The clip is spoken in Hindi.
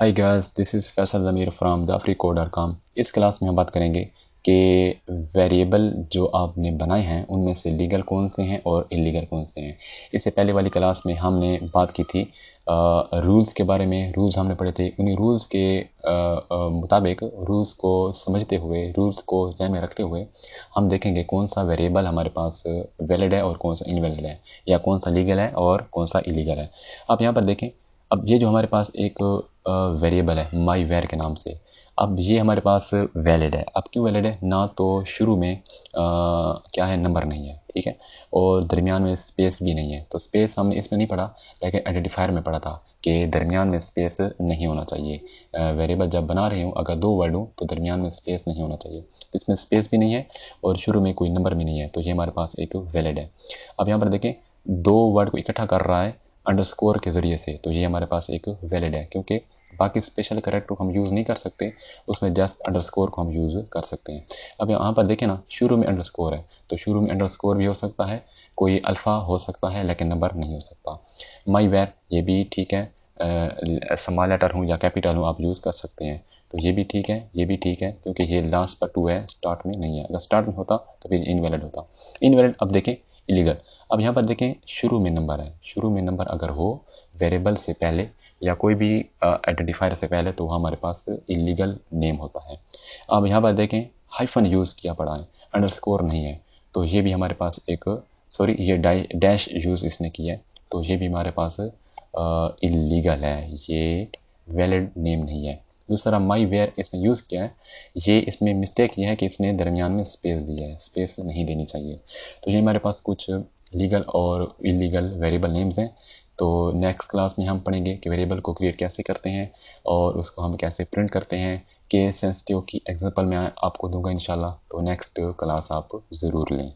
Hi guys this is Faisal Zameer from the com इस क्लास में हम बात करेंगे कि वेरिएबल जो आपने बनाए हैं, उनमें से लीगल कौन से हैं और इलीगल कौन से हैं। इससे पहले वाली क्लास में हमने बात की थी रूल्स के बारे में। रूल्स हमने पढ़े थे। उन्हीं रूल्स के मुताबिक रूल्स को समझते हुए रूल्स को जहन में रखते हुए हम देखेंगे कौन सा वेरिएबल हमारे पास वैलिड है और कौन सा इनवैलिड है, या कौन सा लीगल है और कौन सा इलीगल है। आप यहाँ पर देखें अब ये जो हमारे पास एक वेरिएबल है माई वेर के नाम से अब ये हमारे पास वैलिड है। अब क्यों वैलिड है? ना तो शुरू में आ, क्या है? नंबर नहीं है ठीक है? और दरमियान में स्पेस भी नहीं है। तो स्पेस हमने इसमें नहीं पढ़ा लेकिन आइडेंटिफायर में पढ़ा था कि दरमियान में स्पेस नहीं होना चाहिए। वेरिएबल जब बना रही हूँ अगर दो वर्ड हूँ तो दरमियान में स्पेस नहीं होना चाहिए। तो इसमें स्पेस भी नहीं है और शुरू में कोई नंबर भी नहीं है। तो ये हमारे पास एक वैलिड है। अब यहाँ पर देखें दो वर्ड को इकट्ठा कर रहा है अंडरस्कोर के ज़रिए से तो ये हमारे पास एक वैलिड है, क्योंकि बाकी स्पेशल करेक्टर को हम यूज़ नहीं कर सकते, उसमें जस्ट अंडरस्कोर को हम यूज़ कर सकते हैं। अब यहाँ पर देखें ना, शुरू में अंडरस्कोर है तो शुरू में अंडरस्कोर भी हो सकता है, कोई अल्फ़ा हो सकता है, लेकिन नंबर नहीं हो सकता। माई वेर ये भी ठीक है स्मॉल लेटर हूँ या कैपिटल हूँ, आप यूज़ कर सकते हैं। तो ये भी ठीक है, ये भी ठीक है, क्योंकि ये लास्ट पर टू है स्टार्ट में नहीं है। अगर स्टार्ट में होता तो फिर इनवैलिड होता। इनवैलिड अब देखें इलीगल अब यहाँ पर देखें, शुरू में नंबर है। शुरू में नंबर अगर हो वेरिएबल से पहले या कोई भी आइडेंटिफायर से पहले तो हमारे पास इलीगल नेम होता है। अब यहाँ पर देखें हाइफन यूज़ किया पड़ा है अंडरस्कोर नहीं है। तो ये भी हमारे पास एक सॉरी ये डैश यूज़ इसने किया है। तो ये भी हमारे पास इलीगल है। ये वैलिड नेम नहीं है। दूसरा माई वेयर इसने यूज़ किया है। ये इसमें मिस्टेक ये है कि इसने दरमियान में स्पेस दिया है। स्पेस नहीं देनी चाहिए। तो ये हमारे पास कुछ लीगल और इलीगल वेरिएबल नेम्स हैं। तो नेक्स्ट क्लास में हम पढ़ेंगे कि वेरिएबल को क्रिएट कैसे करते हैं और उसको हम कैसे प्रिंट करते हैं। केस सेंसिटिव की एग्जांपल मैं आपको दूँगा इन तो नेक्स्ट क्लास आप ज़रूर लें।